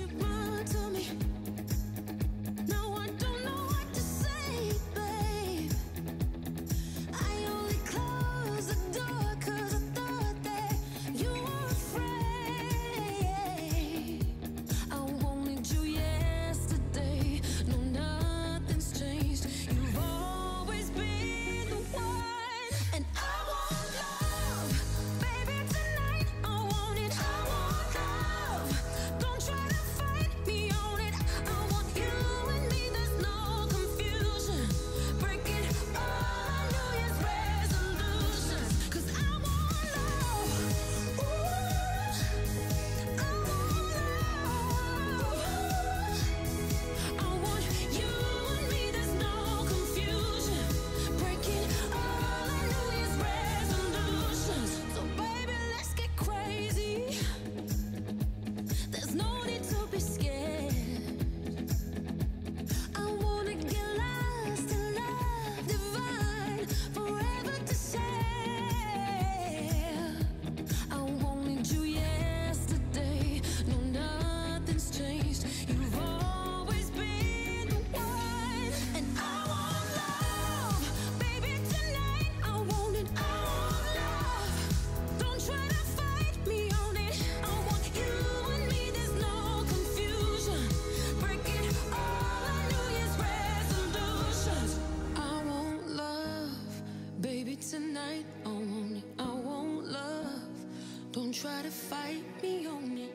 should run. Tonight. I want it, I want love. Don't try to fight me on it.